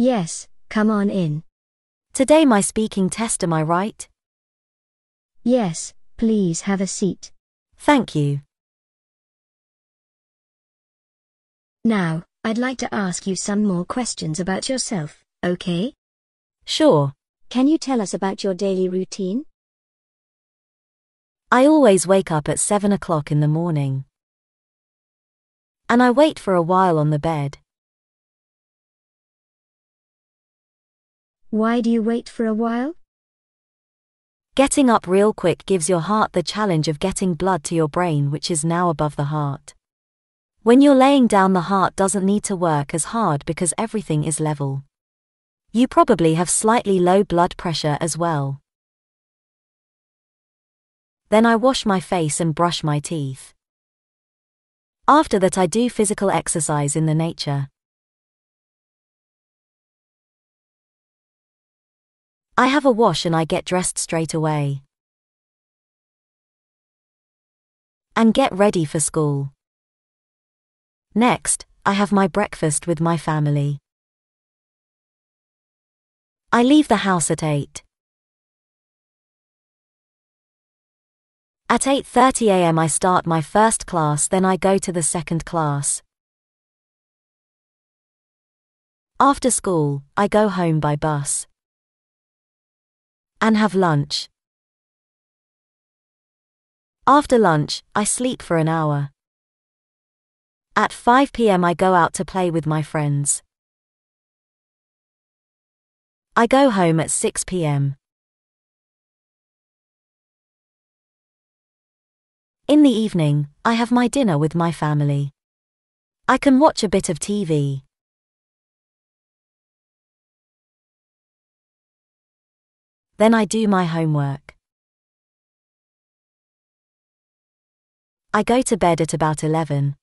Yes, come on in. Today my speaking test am I right? Yes, please have a seat. Thank you. Now, I'd like to ask you some more questions about yourself, okay? Sure. Can you tell us about your daily routine? I always wake up at 7 o'clock in the morning. And I wait for a while on the bed. Why do you wait for a while? Getting up real quick gives your heart the challenge of getting blood to your brain, which is now above the heart. When you're laying down, the heart doesn't need to work as hard because everything is level. You probably have slightly low blood pressure as well. Then I wash my face and brush my teeth. After that, I do physical exercise in the nature. I have a wash and I get dressed straight away. And get ready for school. Next, I have my breakfast with my family. I leave the house at 8. At 8:30 a.m. I start my first class then I go to the second class. After school, I go home by bus. And have lunch. After lunch, I sleep for an hour. At 5 p.m. I go out to play with my friends. I go home at 6 p.m. In the evening, I have my dinner with my family. I can watch a bit of TV. Then I do my homework. I go to bed at about 11.